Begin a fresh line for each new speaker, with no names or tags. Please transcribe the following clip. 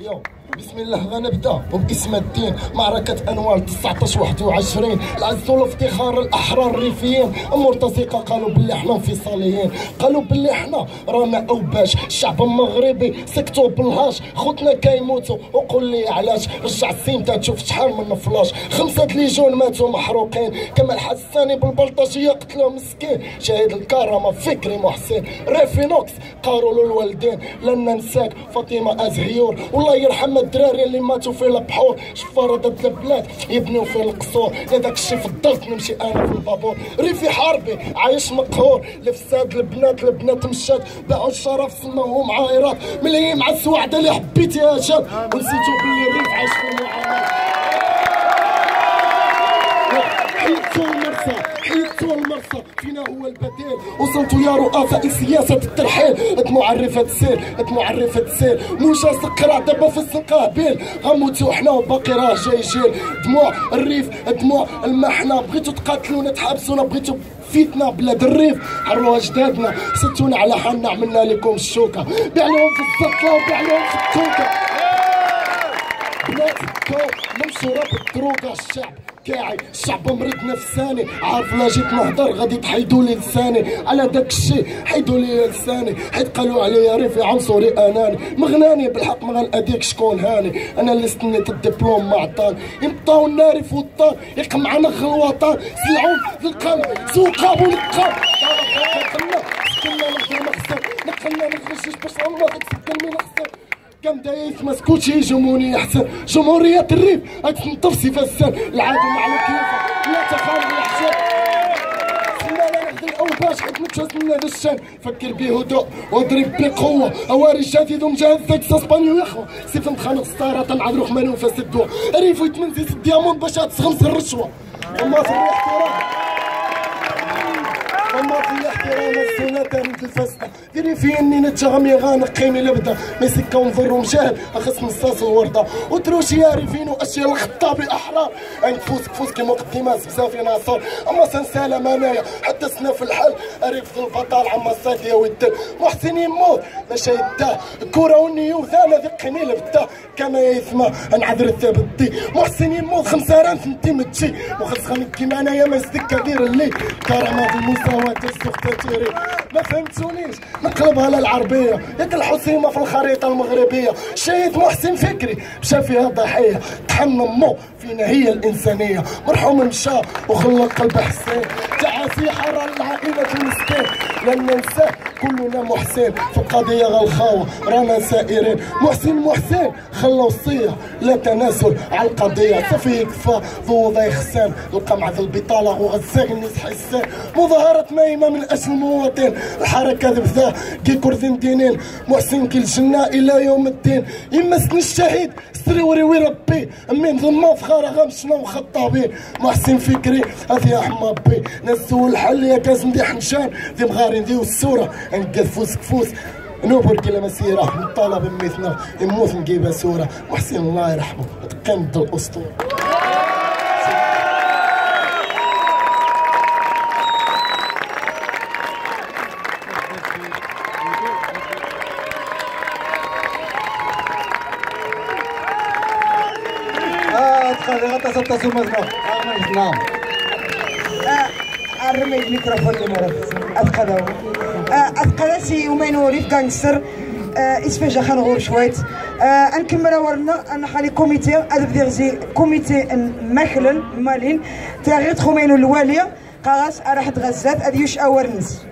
بسم الله غنبدأ وباسم الدين. معركة انوال 19 21 العز والافتخار الأحرار الريفيين. مرتزقة قالوا باللي إحنا انفصاليين قالوا باللي إحنا رانا أوباش. الشعب المغربي سكتوا بالهاش. خوتنا كيموتوا وقول لي علاش؟ رجع السيمتا تشوف شحال من فلاش. خمسة les jeunes ماتوا محروقين. كمال حساني بالبلطجية قتلوا مسكين. شهيد الكرامة فكري محسن. ريفينوكس قالوا له الوالدين لن ننساك. فاطمة أزهيور. والله يرحم الدراري اللي ماتوا في البحور. شفارة ضد البلاد. يبنيو في القصور. هذاك الشيء فضلت نمشي أنا في البابور. ريفي حربي عايش مقهور. لفساد البنات. البنات مشات. باعوا الشرف سماهم عائرات. مليين مع السواعدة اللي حبيت يا شاب. ونسيتو باللي الريف عايش في المعاناة. فينا هو البديل. وصلتوا يا رؤساء سياسة الترحيل. دموع الريفة تسيل دموع الريفة تسيل موجة سكرة دابا في السنقة بيل غنموتو حنا وباقي راه جاي جيل. دموع الريف دموع المحنة. بغيتو تقاتلونا تحبسونا بغيتو فيتنا بلاد الريف. حروها جدادنا. ستونا على حالنا. عملنا لكم الشوكة. بيع لهم في الزطلة وبيع لهم في التوكة. بنات الكون ممشورة بالدروكة. الشعب كاعي الشعب مريض نفساني. عارف لا جيت نهضر غادي تحيدوا لي لساني. على داك الشيء حيدوا لي لساني. حيت قالوا عليا ريفي عنصري أناني. مغناني بالحق ما غنأديك شكون هاني. أنا اللي استنيت الدبلوم ما عطاني يمطاو النار في وطان يقمع نغ الوطن سلعون للقم سوقاب ونقام نقلنا نقلنا نخدم مخسر نقلنا نخرج باش الله تسكن من خسر كم دايس مسكوتش جمهورية احسن جمهورية الريف. أكثر سيف السن العادي مع الكيفة لا تخاف الحساب. أو باش حيت من هذا الشان. فكر بهدوء واضرب بقوة. أواري جديد ومجهز تكساس اسبانيو يا خو سيف مخانق ستارة تنعذرو خمانو فاسدوا ريفو يتمنزيس الديامون باش تسخمس الرشوة. وما في الاحترام وما في السنة من الفسدة ديري في اني نتشغم غانق قيمي لبدا. مسكة ونضر ومجاهد. أخص نصاص الوردة. وتروشي يعرفين واشياء الخطابي أحرار. انفوس كفوس كي مقدمة بزاف ناصر. أما سنسالم انايا حتى سنا في الحل أريف البطال عما الصيد يا ود. محسن يموت. باش يداه. كورة ونيو ذانا ذقني لبدا. كما يسمى انعذر الثابت محسن يموت. خمسة ران سنتيم تجي وخلص خانك كيما انايا ما يصدق كبير اللي. كرامة في المستوى تستختتيري ما فهمتونيش. نقلبها للعربية ياك الحسيمة في الخريطة المغربية. شهيد محسن فكري. مشى فيها ضحية تحن أمه فينا هي الإنسانية. مرحوم مشى وخلق قلب حسين. تعاسي حرة العائلة المسكين. لن ننساه. كلنا محسن. في القضية غلخاوة رانا سائرين. محسن محسن. خلى وصية لا تناسل على القضية. صافي يكفى ضوضي خسان القمع ذي البطالة وغزاك الناس حسان مظاهرة مايمة من أجل المواطن. الحركة ذبذا كي كرذين دينين محسن كي الجنة إلى يوم الدين. يمسني الشهيد. سري وري ربي. من ضمة فخارة غمشنا وخطابين محسن فكري. هذه أحمد بي نسو الحل يا كاز ندي حنشان ذي مغارين ذي والسورة نقذ فوس كفوس نوبر كلا مسيرة نطالب مثنا يموت نجيبها سورة محسن الله يرحمه. تقمد الأسطورة.
الرمي الميكروفون اللي مرض أثقل أثقل سي يومين وريف كانسر اسمه جا خنغور شويت. نكمل ورنا أنا حالي كوميتي. ادب ديغزي كوميتي مخلن مالين. تاغيت خومينو الوالية. قاغاس راح تغزات اديوش اورنس